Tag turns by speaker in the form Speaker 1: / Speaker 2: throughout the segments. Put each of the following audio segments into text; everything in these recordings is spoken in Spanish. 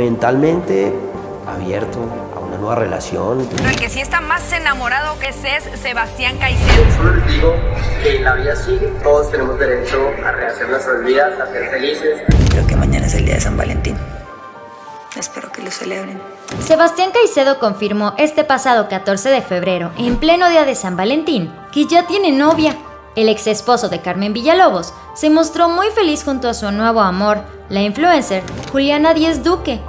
Speaker 1: mentalmente abierto a una nueva relación.
Speaker 2: el que sí está más enamorado que ese es Sebastián Caicedo.
Speaker 3: Solo les digo que la vida sigue, todos tenemos derecho a rehacer nuestras vidas, a ser felices.
Speaker 4: Creo que mañana es el día de San Valentín. Espero que lo celebren.
Speaker 5: Sebastián Caicedo confirmó este pasado 14 de febrero, en pleno día de San Valentín, que ya tiene novia. El ex esposo de Carmen Villalobos se mostró muy feliz junto a su nuevo amor, la influencer Juliana Díez Duque.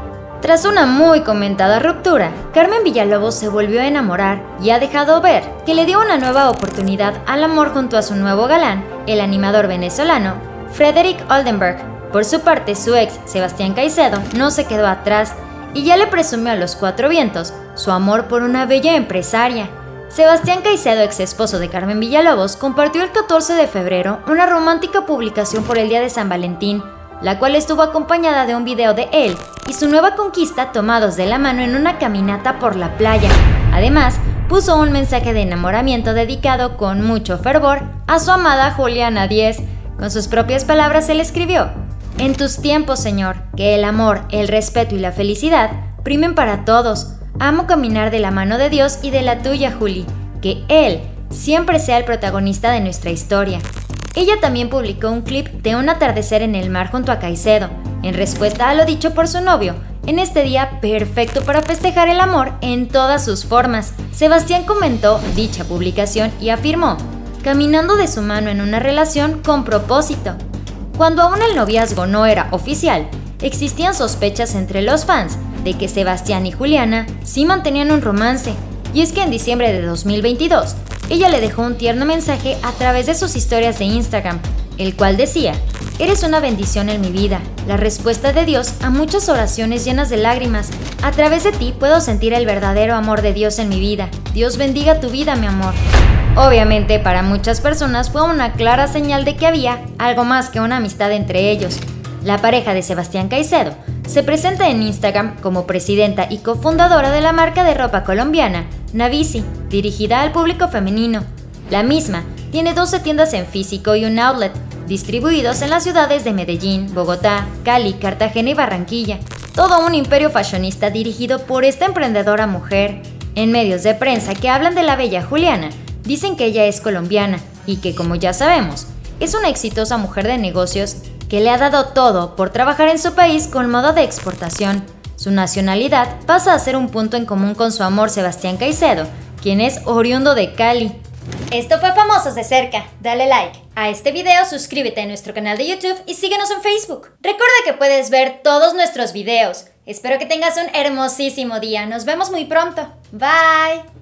Speaker 5: Tras una muy comentada ruptura, Carmen Villalobos se volvió a enamorar y ha dejado ver que le dio una nueva oportunidad al amor junto a su nuevo galán, el animador venezolano Frederick Oldenburg. Por su parte, su ex, Sebastián Caicedo, no se quedó atrás y ya le presumió a los cuatro vientos su amor por una bella empresaria. Sebastián Caicedo, ex esposo de Carmen Villalobos, compartió el 14 de febrero una romántica publicación por el día de San Valentín, la cual estuvo acompañada de un video de él y su nueva conquista tomados de la mano en una caminata por la playa. Además, puso un mensaje de enamoramiento dedicado con mucho fervor a su amada Juliana Díez. Con sus propias palabras él escribió, En tus tiempos, Señor, que el amor, el respeto y la felicidad primen para todos. Amo caminar de la mano de Dios y de la tuya, Juli. Que Él siempre sea el protagonista de nuestra historia. Ella también publicó un clip de un atardecer en el mar junto a Caicedo, en respuesta a lo dicho por su novio, en este día perfecto para festejar el amor en todas sus formas. Sebastián comentó dicha publicación y afirmó, caminando de su mano en una relación con propósito. Cuando aún el noviazgo no era oficial, existían sospechas entre los fans de que Sebastián y Juliana sí mantenían un romance, y es que en diciembre de 2022, ella le dejó un tierno mensaje a través de sus historias de Instagram, el cual decía, Eres una bendición en mi vida, la respuesta de Dios a muchas oraciones llenas de lágrimas. A través de ti puedo sentir el verdadero amor de Dios en mi vida. Dios bendiga tu vida, mi amor. Obviamente para muchas personas fue una clara señal de que había algo más que una amistad entre ellos. La pareja de Sebastián Caicedo se presenta en Instagram como presidenta y cofundadora de la marca de ropa colombiana, Navisi, dirigida al público femenino. La misma tiene 12 tiendas en físico y un outlet, distribuidos en las ciudades de Medellín, Bogotá, Cali, Cartagena y Barranquilla. Todo un imperio fashionista dirigido por esta emprendedora mujer. En medios de prensa que hablan de la bella Juliana, dicen que ella es colombiana y que, como ya sabemos, es una exitosa mujer de negocios que le ha dado todo por trabajar en su país con modo de exportación. Su nacionalidad pasa a ser un punto en común con su amor Sebastián Caicedo, quien es oriundo de Cali. Esto fue Famosos de Cerca. Dale like a este video, suscríbete a nuestro canal de YouTube y síguenos en Facebook. Recuerda que puedes ver todos nuestros videos. Espero que tengas un hermosísimo día. Nos vemos muy pronto. Bye.